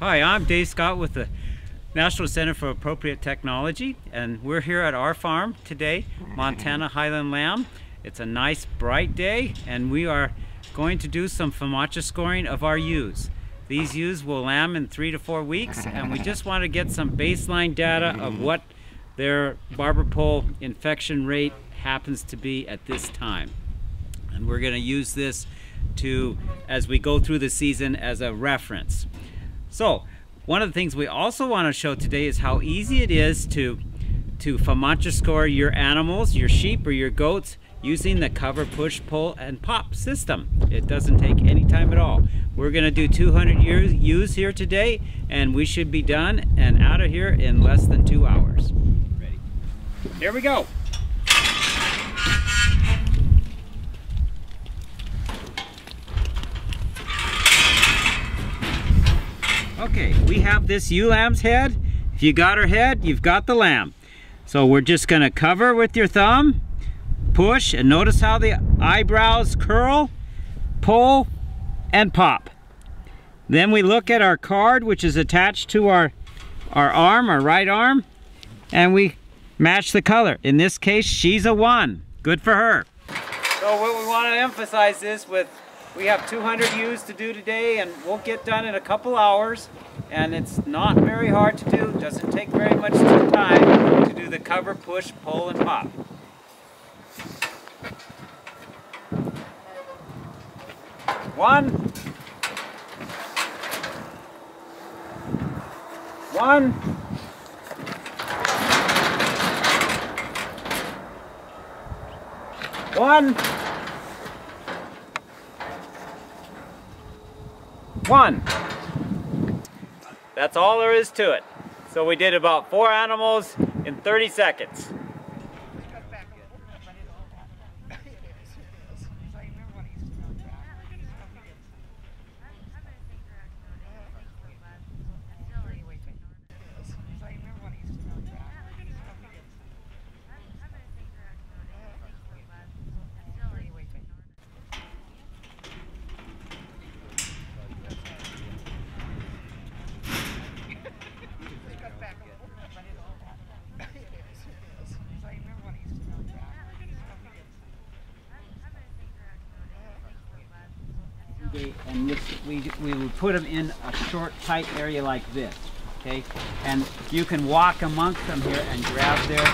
Hi, I'm Dave Scott with the National Center for Appropriate Technology and we're here at our farm today, Montana Highland Lamb. It's a nice bright day and we are going to do some FAMACHA scoring of our ewes. These ewes will lamb in three to four weeks and we just want to get some baseline data of mm-hmm. what their barber pole infection rate happens to be at this time. And we're going to use this to, as we go through the season, as a reference. So one of the things we also want to show today is how easy it is to to FAMACHA score your animals, your sheep or your goats using the cover, push, pull, and pop system. It doesn't take any time at all. We're gonna do 200 years, ewes here today and we should be done and out of here in less than two hours. Ready. Here we go. Okay, we have this ewe lamb's head. If you got her head, you've got the lamb. So we're just gonna cover with your thumb, push, and notice how the eyebrows curl, pull, and pop. Then we look at our card, which is attached to our, our arm, our right arm, and we match the color. In this case, she's a one. Good for her. So what we want to emphasize is with we have 200 ewes to do today and we'll get done in a couple hours and it's not very hard to do, doesn't take very much time to do the cover, push, pull, and pop. One. One. One. One. That's all there is to it. So we did about four animals in 30 seconds. And this, we, we would put them in a short, tight area like this, okay? And you can walk amongst them here and grab their,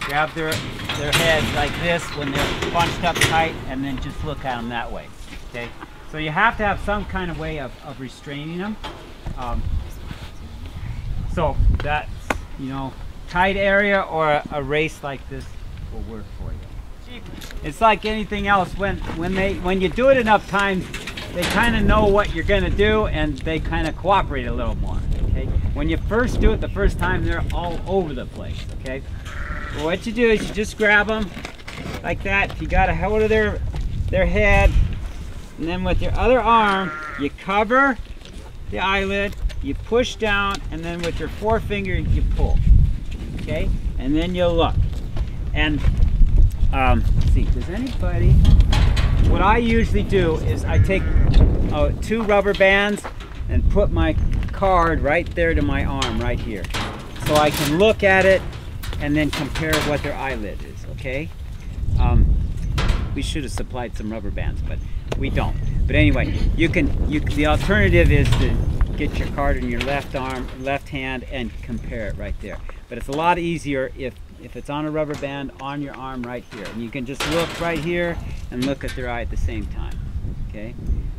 grab their, their heads like this when they're bunched up tight, and then just look at them that way, okay? So you have to have some kind of way of, of restraining them. Um, so that's, you know, tight area or a, a race like this will work for you. It's like anything else. When when they when you do it enough times, they kind of know what you're going to do and they kind of cooperate a little more. Okay. When you first do it the first time, they're all over the place. Okay. Well, what you do is you just grab them like that. You got a hold of their their head, and then with your other arm, you cover the eyelid, you push down, and then with your forefinger, you pull. Okay. And then you'll look. And um, see, does anybody what I usually do is I take uh, two rubber bands and put my card right there to my arm right here. So I can look at it and then compare what their eyelid is, okay? Um, we should have supplied some rubber bands, but we don't. But anyway, you can, you, the alternative is to get your card in your left arm, left hand, and compare it right there. But it's a lot easier if if it's on a rubber band on your arm right here. And you can just look right here and look at their eye at the same time. Okay?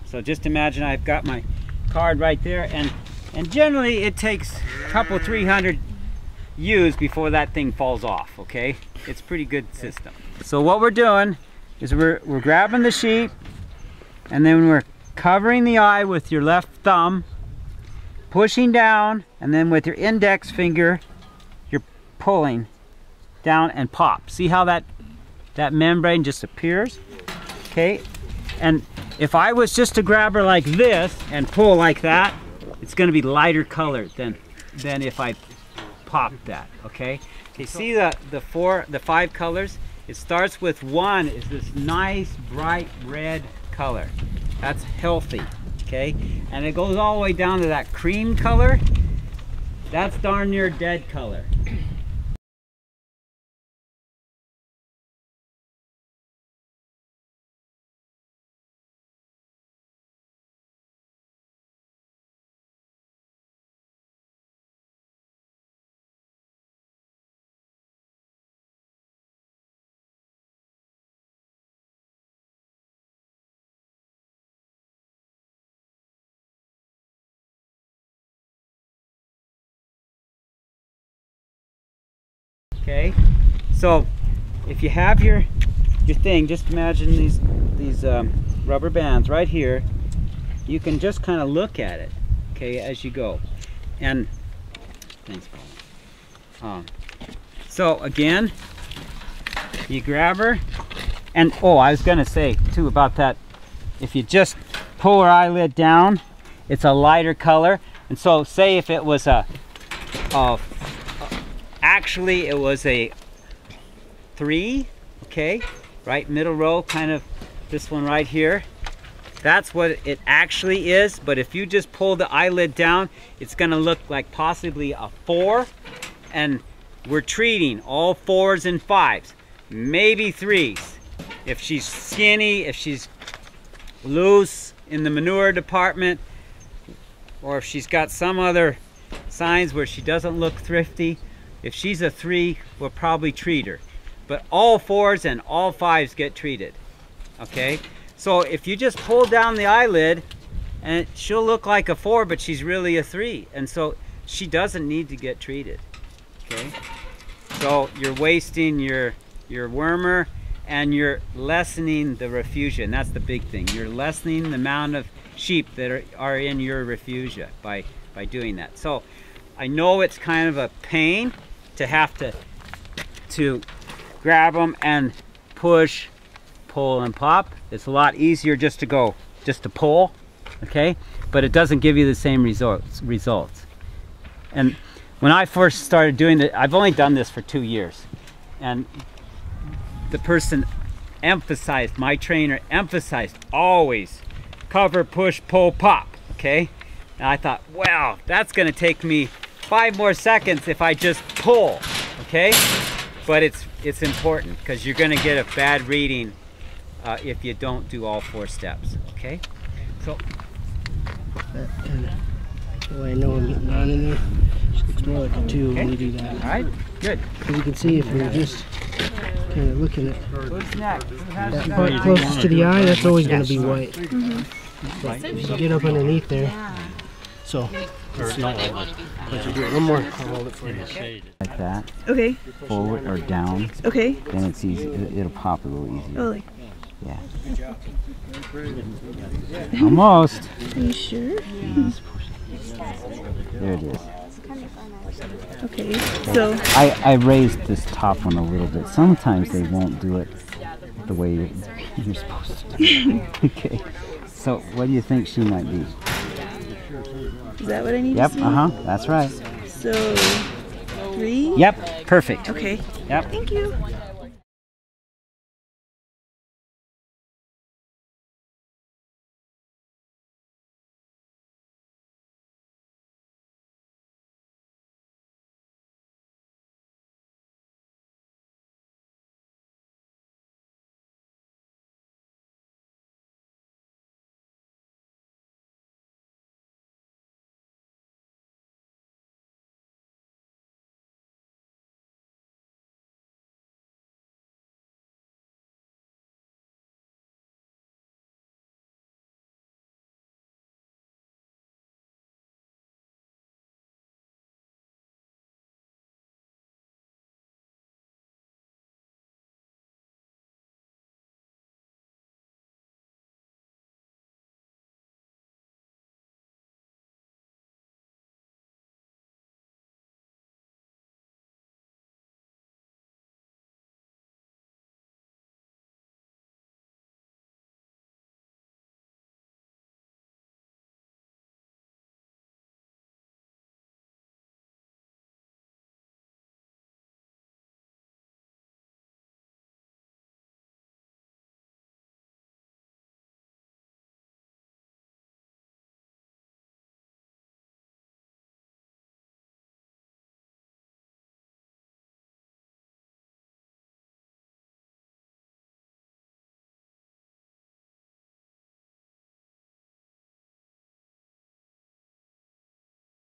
So just imagine I've got my card right there and and generally it takes a couple 300 ewes before that thing falls off, okay? It's pretty good system. So what we're doing is we're, we're grabbing the sheep and then we're covering the eye with your left thumb, pushing down, and then with your index finger, you're pulling down and pop. See how that, that membrane just appears? Okay, and if I was just to grab her like this and pull like that, it's gonna be lighter colored than, than if I pop that, okay? Okay, see the, the four, the five colors? It starts with one is this nice bright red color. That's healthy, Okay, and it goes all the way down to that cream color. That's darn near dead color. Okay, so if you have your your thing, just imagine these these um, rubber bands right here. You can just kind of look at it, okay, as you go. And thanks. Um, so again, you grab her, and oh, I was gonna say too about that. If you just pull her eyelid down, it's a lighter color. And so, say if it was a, a actually it was a three okay right middle row kind of this one right here. That's what it actually is but if you just pull the eyelid down it's gonna look like possibly a four and we're treating all fours and fives maybe threes. If she's skinny if she's loose in the manure department or if she's got some other signs where she doesn't look thrifty if she's a three, we'll probably treat her. But all fours and all fives get treated. Okay? So if you just pull down the eyelid, and she'll look like a four, but she's really a three. And so she doesn't need to get treated. Okay? So you're wasting your, your wormer and you're lessening the refugia. that's the big thing. You're lessening the amount of sheep that are, are in your refugia by, by doing that. So I know it's kind of a pain to have to to grab them and push, pull and pop. It's a lot easier just to go, just to pull, okay? But it doesn't give you the same results. results. And when I first started doing it, I've only done this for two years. And the person emphasized, my trainer emphasized always cover, push, pull, pop, okay? And I thought, wow, that's gonna take me five more seconds if I just pull, okay? But it's it's important because you're gonna get a bad reading uh, if you don't do all four steps, okay? So. That kind of, way I know I'm getting on in there, it's more like a two okay. when you do that. All right, good. As you can see, if you're just kind of looking at that part closest to the eye, that's always going to be white. Mm -hmm. But you get up underneath there, so it's not but you do it one more, I'll hold it for you. Like that. Okay. Forward or down. Okay. Then it's easy. It'll pop a little easier. Really? Yeah. Almost. Are you sure? There it is. Okay, so I, I raised this top one a little bit. Sometimes they won't do it the way you're, you're supposed to. okay. So what do you think she might be? Is that what I need yep, to see? uh-huh, that's right. So, three? Yep, perfect. Okay. Yep. Thank you.